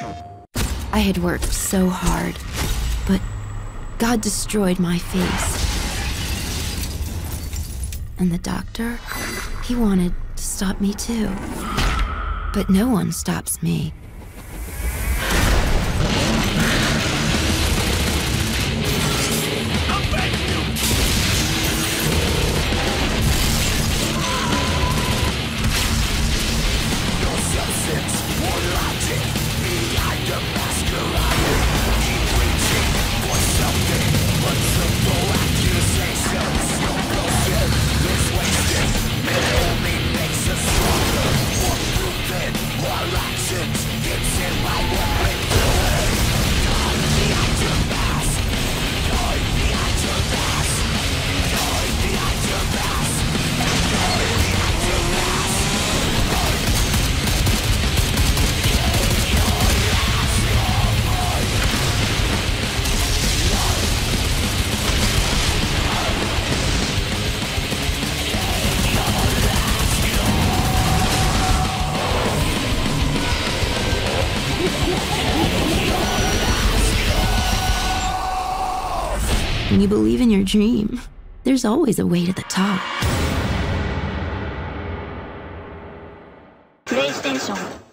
I had worked so hard, but God destroyed my face. And the doctor, he wanted to stop me too. But no one stops me. When you believe in your dream, there's always a way to the top. プレイステーション